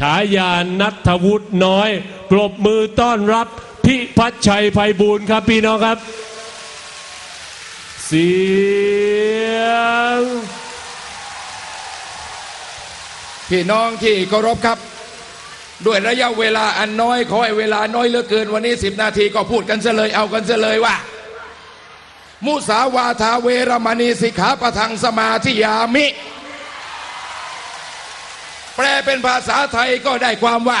ฉายานัทวุฒิน้อย ปรบมือต้อนรับพิพัฒชัยไพบูลย์ครับพี่น้องครับ เสียง พี่น้องที่เคารพครับ ด้วยระยะเวลาอันน้อยขอให้เวลาน้อยเหลือเกินวันนี้สิบนาทีก็พูดกันซะเลยเอากันซะเลยว่า มุสาวาทาเวรมณีสิกขาปะทังสมาธิยามิ แปลเป็นภาษาไทยก็ได้ความว่า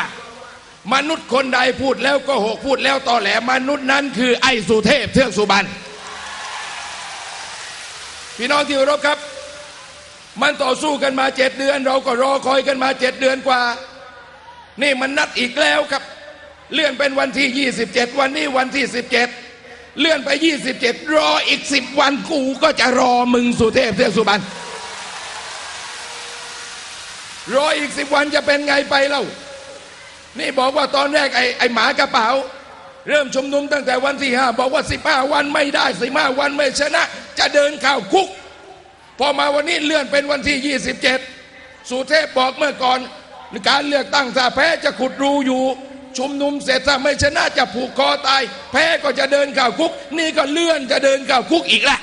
มนุษย์คนใดพูดแล้วก็หกพูดแล้วต่อแหลมนุษย์นั้นคือไอ้สุเทพเทือกสุบรรณพี่น้องที่รพครับ มันต่อสู้กันมาเจ็ดเดือน เราก็รอคอยกันมาเจ็ดเดือนกว่า นี่มันนัดอีกแล้วครับ เลื่อนเป็นวันที่ 27 วันนี้วันที่ 17 เลื่อนไป 27 รออีก 10 วันกูก็จะรอมึงสุเทพเทือกสุบรรณ รออีก10วันจะเป็นไงไปเล่า นี่บอกว่าตอนแรกไอ้ไอ้หมากระเป๋า เริ่มชุมนุมตั้งแต่วันที่5บอกว่า15วันไม่ได้15วันไม่ชนะ จะเดินเข้าคุก พอมาวันนี้เลื่อนเป็นวันที่27สุเทพบอกเมื่อก่อน การเลือกตั้งถ้าแพ้จะขุดรูอยู่ชุมนุมเสร็จถ้าไม่ชนะจะผูกคอตาย แพ้ก็จะเดินเข้าคุก นี่ก็เลื่อนจะเดินเข้าคุกอีกแหละ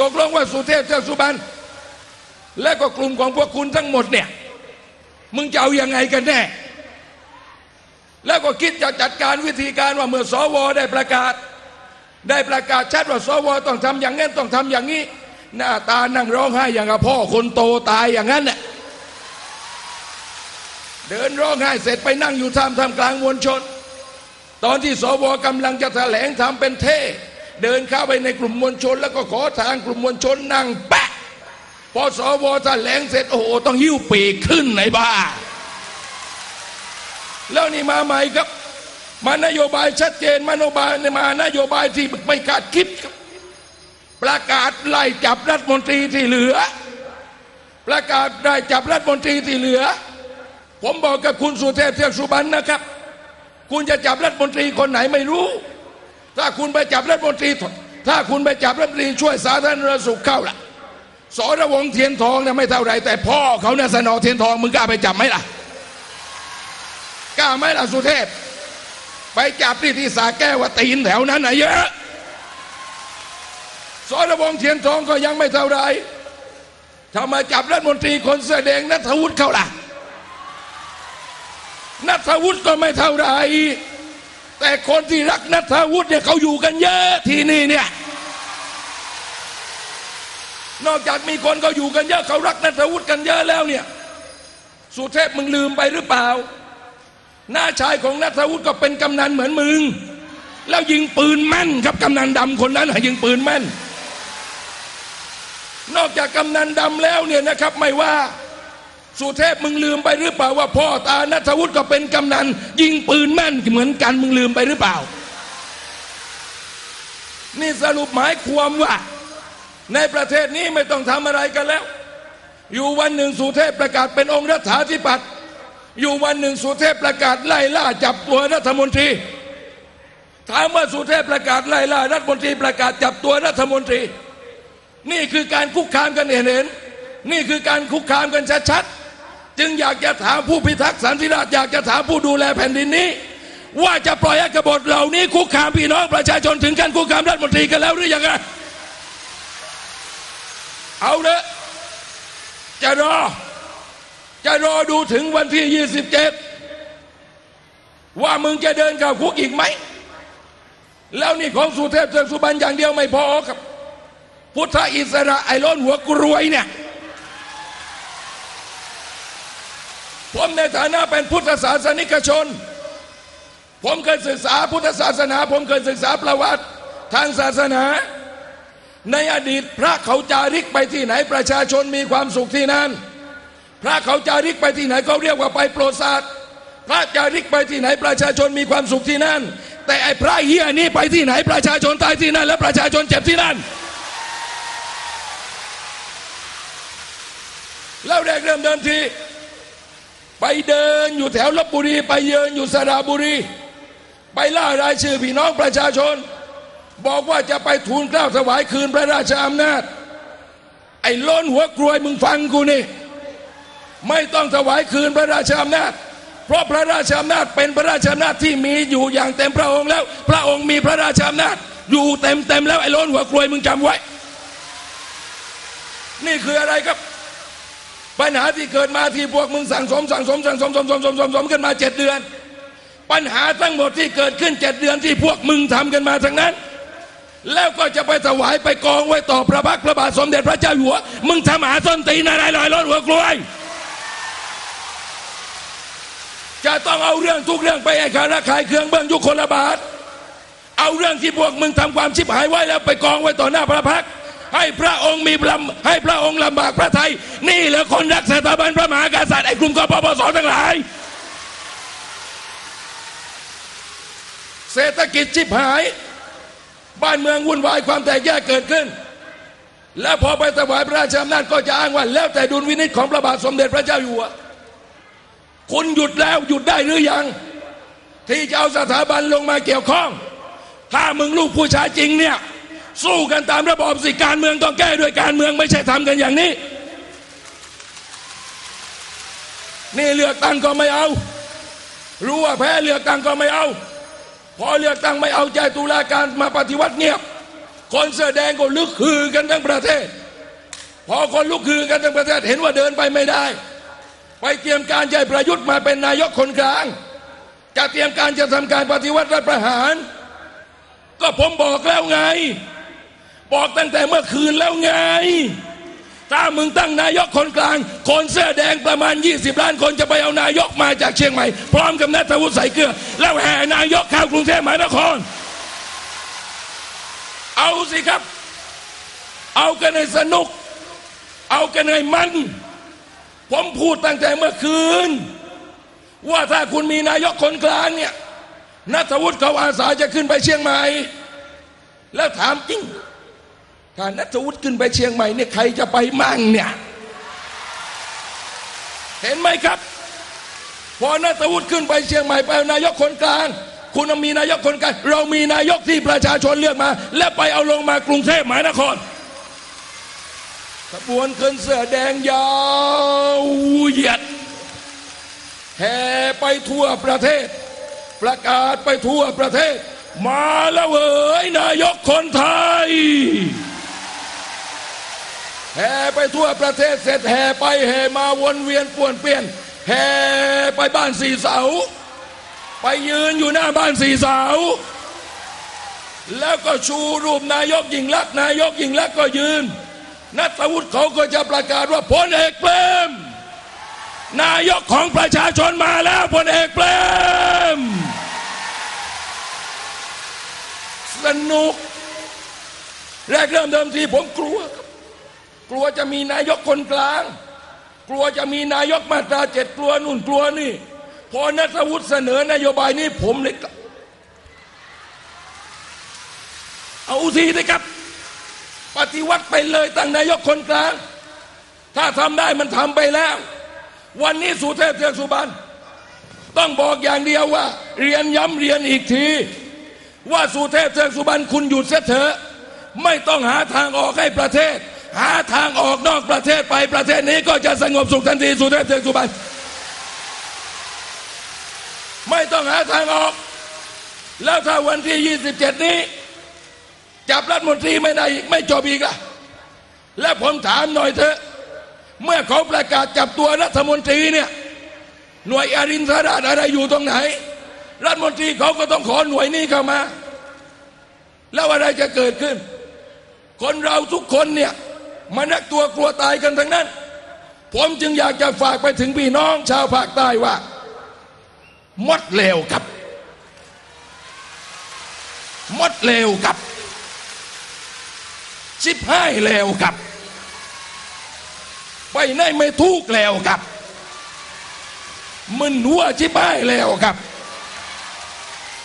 ตกลงว่าสุเทพเทือกสุบรรณและก็กลุ่มของพวกคุณทั้งหมดเนี่ย มึงจะเอาอยัางไงกันแน่ แล้วก็คิดจะจัดการวิธีการว่าเมื่อสวได้ประกาศ ได้ประกาศชัดว่าสวต้องทำอย่างนั้นต้องทำอย่างนี้ หน้าตานั่งร้องไห้อย่างกับพ่อคนโตตายอย่างนั้นน่ะเดินร้องไห้เสร็จไปนั่งอยู่ท่ามท่ามกลางมวลชน ตอนที่สวกำลังจะแถลงทำเป็นเท่ เดินเข้าไปในกลุ่มมวลชน แล้วก็ขอทางกลุ่มมวลชนนั่งแปะพอสวแถลงเสร็จโอ้โหต้องหิ้วปีกขึ้นในบ้า แล้วนี่มาใหม่ครับ มานโยบายชัดเจนมานโยบายมานโยบายที่ไม่คาดคิดครับ ประกาศไล่จับรัฐมนตรีที่เหลือ ประกาศไล่จับรัฐมนตรีที่เหลือ ผมบอกกับคุณสุเทพเทือกสุบรรณนะครับ คุณจะจับรัฐมนตรีคนไหนไม่รู้ ถ้าคุณไปจับรัฐมนตรี ถ้าคุณไปจับรัฐมนตรีช่วยสาธารณสุขเข้าล่ะสรวงเทียนทองเนี่ยไม่เท่าไรแต่พ่อเขาเนี่ยสนอเทียนทองมึงกล้าไปจับไหมล่ะกล้าไหมล่ะสุเทพ ไปจับที่ที่สาแก้วว่าตีนแถวนั้นน่ะเยอะสรวงเทียนทองก็ยังไม่เท่าไรถ้ามาจับรัฐมนตรีคนเสื้อแดงนัทวุฒิเขาล่ะนัทวุฒิก็ไม่เท่าไร แต่คนที่รักนัทวุฒิเนี่ยเขาอยู่กันเยอะที่นี่เนี่ยนอกจากมีคนเขาอยู่กันเยอะเขารักนัทวุฒิกันเยอะแล้วเนี่ยสุเทพมึงลืมไปหรือเปล่าหน้าชายของนัทวุฒิก็เป็นกำนันเหมือนมึง แล้วยิงปืนแม่นครับกำนันดำคนนั้นยิงปืนแม่น นอกจากกำนันดำแล้วเนี่ยนะครับไม่ว่า สุเทพมึงลืมไปหรือเปล่าว่าพ่อตานัทวุฒิก็เป็นกำนัน ยิงปืนแม่นเหมือนกันมึงลืมไปหรือเปล่า นี่สรุปหมายความว่า ในประเทศนี้ไม่ต้องทำอะไรกันแล้ว อยู่วันหนึ่งสุเทพประกาศเป็นองค์รัฐาธิปัตย์อยู่วันหนึ่งสุเทพประกาศไล่ล่าจับตัวรัฐมนตรีถามว่าสุเทพประกาศไล่ล่ารัฐมนตรีประกาศจับตัวรัฐมนตรี นี่คือการคุกคามกันเห็นเห็นนี่คือการคุกคามกันชัดๆ จึงอยากจะถามผู้พิทักษ์สันติราษฎร์อยากจะถามผู้ดูแลแผ่นดินนี้ ว่าจะปล่อยให้กบฏเหล่านี้คุกคามพี่น้องประชาชนถึงการคุกคามรัฐมนตรีกันแล้วหรือยังไงเอาเถอะจะรอ จะรอดูถึงวันที่ 27 ว่ามึงจะเดินเข้าคุกอีกไหม แล้วนี่ของสุเทพเทือกสุบรรณอย่างเดียวไม่พอครับ พุทธอิสระไอ้ล้นหัวกรวยเนี่ย ผมในฐานะเป็นพุทธศาสนิกชน ผมเคยศึกษาพุทธศาสนา ผมเคยศึกษาประวัติทางศาสนา ในอดีตพระเขาจาริกไปที่ไหนประชาชนมีความสุขที่นั่น พระเขาจาริกไปที่ไหนเขาเรียกว่าไปโปรดสัตว์พระจาริกไปที่ไหนประชาชนมีความสุขที่นั่น แต่ไอ้พระเฮียนี่ไปที่ไหนประชาชนตายที่นั่น และประชาชนเจ็บที่นั่นแล้วแรกเริ่มเดิมที ไปเดินอยู่แถวลบบุรี ไปเยินอยู่สระบุรี ไปล่ารายชื่อพี่น้องประชาชน บอกว่าจะไปทูลเกล้าถวายคืนพระราชาอำนาจ ไอ้ล้นหัวกรวยมึงฟังกูนี่ ไม่ต้องถวายคืนพระราชาอำนาจ เพราะพระราชาอำนาจเป็นพระราชาอำนาจที่มีอยู่อย่างเต็มพระองค์แล้ว พระองค์มีพระราชาอำนาจ อยู่เต็มเต็มแล้วไอ้ล้นหัวกรวยมึงจำไว้ นี่คืออะไรครับ ปัญหาที่เกิดมาที่พวกมึงสั่งสมสั่งสมสั่งสมสมสมสมสมสมขึ้นมาเจ็ดเดือน ปัญหาทั้งหมดที่เกิดขึ้นเจ็ดเดือนที่พวกมึงทำกันมาทั้งนั้น แล้วก็จะไปถวายไปกองไว้ต่อพระพักพระบาทสมเด็จพระเจ้าอยู่หัวมึงทำหาส้นตีนอะไรลอยล้นหัวกลวยจะต้องเอาเรื่องทุกเรื่องไปให้ขาราชการเครื่องเบื้องยุคคนละบาท เอาเรื่องที่พวกมึงทำความชิบหายไว้แล้วไปกองไว้ต่อหน้าพระพักตร์ ให้พระองค์มีลำให้พระองค์ลำบากพระไทย นี่เหรอคนรักสถาบันพระมหากษัตริย์ไอ้กลุ่มกปปสทั้งหลายเศรษฐกิจชิบหาย บ้านเมืองวุ่นวายความแตกแยกเกิดขึ้น แล้วพอไปถวายพระราชอำนาจก็จะอ้างว่าแล้วแต่ดุลวินิจของพระบาทสมเด็จพระเจ้าอยู่หัวคุณหยุดแล้วหยุดได้หรือยัง ที่จะเอาสถาบันลงมาเกี่ยวข้อง ถ้ามึงลูกผู้ชายจริงเนี่ย สู้กันตามระบอบสิการเมืองต้องแก้ด้วยการเมืองไม่ใช่ทำกันอย่างนี้ นี่เลือกตั้งก็ไม่เอา รู้ว่าแพ้เลือกตั้งก็ไม่เอา พอเลือกตั้งไม่เอาใจตุลาการมาปฏิวัติเงียบ คนเสื้อแดงก็ลุกฮือกันทั้งประเทศ พอคนลุกฮือกันทั้งประเทศเห็นว่าเดินไปไม่ได้ ไปเตรียมการให้ประยุทธ์มาเป็นนายกคนกลาง จะเตรียมการจะทำการปฏิวัติรัฐประหารก็ผมบอกแล้วไง บอกตั้งแต่เมื่อคืนแล้วไง ถ้ามึงตั้งนายกคนกลาง คนเสื้อแดงประมาณ 20 ล้านคนจะไปเอานายกมาจากเชียงใหม่ พร้อมกับนัทวุฒิใส่เกลือ แล้วแห่นายกเข้ากรุงเทพมหานคร เอาสิครับ เอากันในสนุก เอากันในมัน ผมพูดตั้งแต่เมื่อคืน ว่าถ้าคุณมีนายกคนกลางเนี่ยนัทวุฒิเขาอาสาจะขึ้นไปเชียงใหม่ แล้วถามจริง ถ้านัทวุฒิขึ้นไปเชียงใหม่เนี่ยใครจะไปมั่งเนี่ย เห็นไหมครับ พอนัทวุฒิขึ้นไปเชียงใหม่ไปนายกคนกลาง คุณมีนายกคนกลางเรามีนายกที่ประชาชนเลือกมา และไปเอาลงมากรุงเทพมหานครขบวนขึ้นเสื้อแดงยาวเหยียดแห่ไปทั่วประเทศ ประกาศไปทั่วประเทศ มาแล้วเอ๋ยนายกคนไทย แห่ไปทั่วประเทศเสร็จแห่ไปแห่มาวนเวียนป่วนเปลี่ยนแห่ไปบ้านสี่เสา ไปยืนอยู่หน้าบ้านสี่เสา แล้วก็ชูรูปนายกยิ่งลักษณ์นายกยิ่งลักษณ์ก็ยืน นัทวุฒิเขาก็จะประกาศว่าพลเอกเปรมนายกของประชาชนมาแล้วพลเอกเปรมสนุก แรกเริ่มเดิมทีผมกลัวค กลัวจะมีนายกคนกลาง กลัวจะมีนายกมาตราเจ็ดกลัวนู่นกลัวนี่ พอนัทวุฒิเสนอนโยบายนี้ผมเลยเอาทีนะครับ ปฏิวัติไปเลยตั้งนายกคนกลาง ถ้าทำได้มันทำไปแล้ว วันนี้สุเทพเทือกสุบรรณต้องบอกอย่างเดียวว่า เรียนย้ำเรียนอีกที ว่าสุเทพเทือกสุบรรณคุณหยุดเสียเถอะ ไม่ต้องหาทางออกให้ประเทศ หาทางออกนอกประเทศไปประเทศนี้ก็จะสงบสุขทันทีสุเทพเทือกสุบรรณไม่ต้องหาทางออก แล้วถ้าวันที่ 27 นี้ จับรัฐมนตรีไม่ได้อีกไม่จบอีกล่ะ และผมถามหน่อยเถอะ เมื่อเขาประกาศจับตัวรัฐมนตรีเนี่ยหน่วยอรินทราชอะไรอยู่ตรงไหน รัฐมนตรีเขาก็ต้องขอหน่วยนี้เข้ามา แล้วอะไรจะเกิดขึ้น คนเราทุกคนเนี่ย มานักตัวกลัวตายกันทั้งนั้น ผมจึงอยากจะฝากไปถึงพี่น้องชาวภาคใต้ว่า มดเลวกับ มดเลวกับชิบห้ายแล้วครับ ไปไหนไม่ทุกแล้วครับมันหัวชิบห้ายแล้วครับ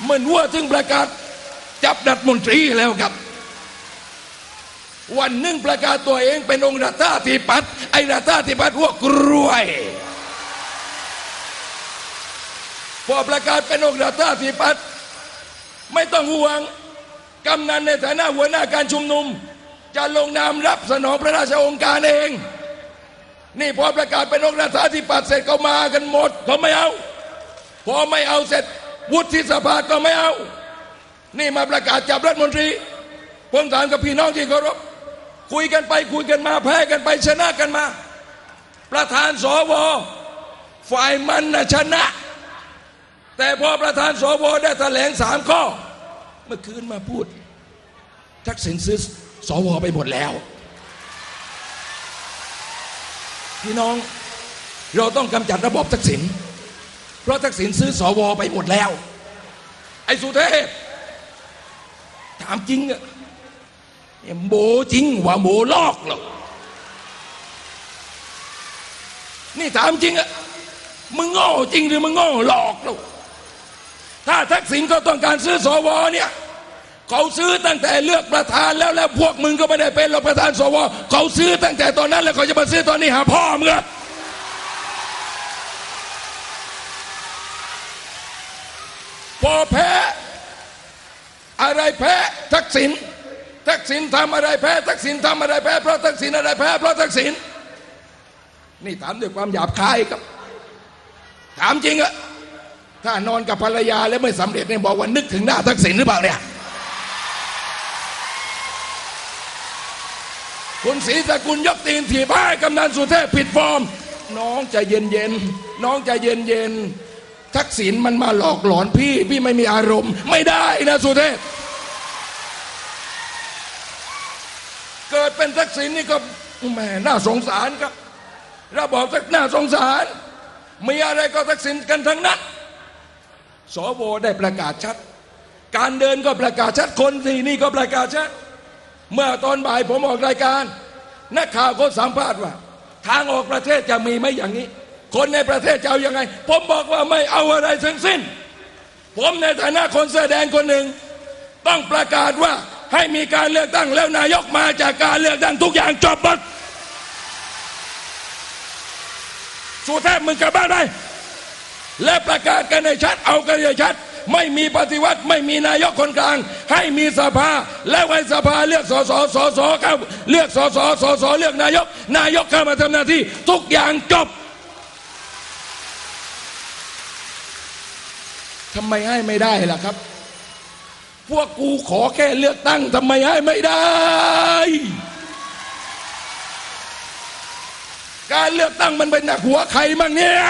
มันหัวถึงประกาศจับดัดมนตรีแล้วครับ วันหนึ่งประกาศตัวเองเป็นองค์รัฐาธิปัตย์ไอ้รัฐาธิปัตย์หัวกรวยพอประกาศเป็นองค์รัฐาธิปัตย์ไม่ต้องห่วงกำนันในฐานะหัวหน้าการชุมนุม จะลงนามรับสนองพระราชองค์การเอง นี่พอประกาศเป็นองค์รัฐาธิปัตย์เสร็จก็มากันหมดเขาไม่เอาพอไม่เอาเสร็จวุฒิสภาก็ไม่เอา นี่มาประกาศจับรัฐมนตรีผมถามกับพี่น้องที่เคารพ คุยกันไปคุยกันมาแพ้กันไปชนะกันมา ประธานสวฝ่ายมันนะชนะ แต่พอประธานสวได้แถลงสามข้อ เมื่อคืนมาพูด ทักษิณซื้อสวไปหมดแล้ว พี่น้องเราต้องกำจัดระบบทักษิณเพราะทักษิณซื้อสวไปหมดแล้ว ไอ้สุเทพถามจริงอะ โมจริงว่าโมลอกหรอกนี่ถามจริงอะมึงโง่จริงหรือมึงโง่หลอกหรอกถ้าทักษิณก็ต้องการซื้อสวเนี่ยเขาซื้อตั้งแต่เลือกประธานแล้วแล้วพวกมึงก็ไม่ได้เป็นรอกประธานสวเขาซื้อตั้งแต่ตอนนั้นแล้วเขาจะมาซื้อตอนนี้หาพ่อมึงอะพอแพ้ อะไรแพ้ทักษิณ ทักษิณทำอะไรแพ้ ทักษิณทำอะไรแพ้เพราะทักษิณอะไรแพ้เพราะทักษิณนี่ถามด้วยความหยาบคายครับ ถามจริงอะถ้านอนกับภรรยาแล้วไม่สำเร็จเนี่ยบอกว่านึกถึงหน้าทักษิณหรือเปล่าเนี่ยคุณศรีสกุลยกตีนถีบให้กำนันสุเทพผิดฟอร์ม น้องใจเย็นเย็นน้องใจเย็นเย็นทักษิณมันมาหลอกหลอนพี่ พี่ไม่มีอารมณ์ ไม่ได้นะสุเทพ เกิดเป็นทักษิณนี่ก็แหมน่าสงสารครับเราบอกทักน่าสงสาร มีอะไรก็ทักษิณกันทั้งนั้นสวได้ประกาศชัด การเดินก็ประกาศชัดคนที่นี่ก็ประกาศชัด เมื่อตอนบ่ายผมออกรายการนักข่าวก็สัมภาษณ์ว่า ทางออกประเทศจะมีไหมอย่างนี้ คนในประเทศจะเอาอยังไง ผมบอกว่าไม่เอาอะไรทั้งสิ้น ผมในฐานะคนแสดงคนหนึ่ง ต้องประกาศว่า ให้มีการเลือกตั้งแล้วนายกมาจากการเลือกตั้งทุกอย่างจบหมดสุเทพมึงกลับบ้านได้ และประกาศกันในชัดเอากันในชัด ไม่มีปฏิวัติไม่มีนายกคนกลาง ให้มีสภา และไว้สภาเลือกสสสสเข้าเลือกสสสสเลือกนายก นายกเข้ามาทำหน้าที่ทุกอย่างจบทำไมให้ไม่ได้ล่ะครับ วกกูขอแค่เลือกตั้งทำไมให้ไม่ได้ การเลือกตั้งมันเป็นหนักหัวใครมั่งเนี่ย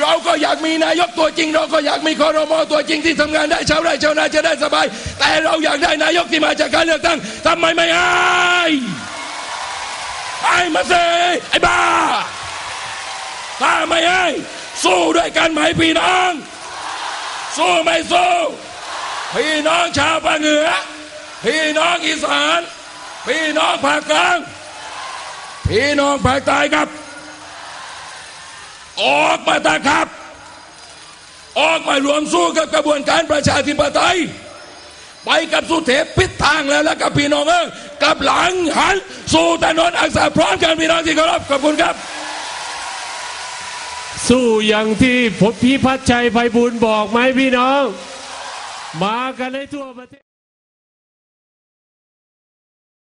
เราก็อยากมีนายกตัวจริง เราก็อยากมีคอรมอตัวจริงที่ทำงานได้ชาวไร่ชาวนาจะได้สบาย แต่เราอยากได้นายกที่มาจากการเลือกตั้งทำไมไม่ให้ไอ้มาเซไอ้บ้าถ้าไม่ให้สู้ด้วยกันไหมพี่น้อง สู้ไม่สู้พี่น้องชาวภาคเหนือ พี่น้องอีสาน พี่น้องภาคกลาง พี่น้องภาคใต้ครับ ออกมาตะครับ ออกมารวมสู้กับกระบวนการประชาธิปไตย ไปกับสุเทพพิษทางแล้วแล้วกับพี่น้องเออกลับหลังหันสู่ถนนอักษรพร้อมกันพี่น้องที่เคารพขอบคุณครับ สู้อย่างที่พี่พัชชัยไพบูลบอกไหมพี่น้อง มากันให้ทั่วประเทศ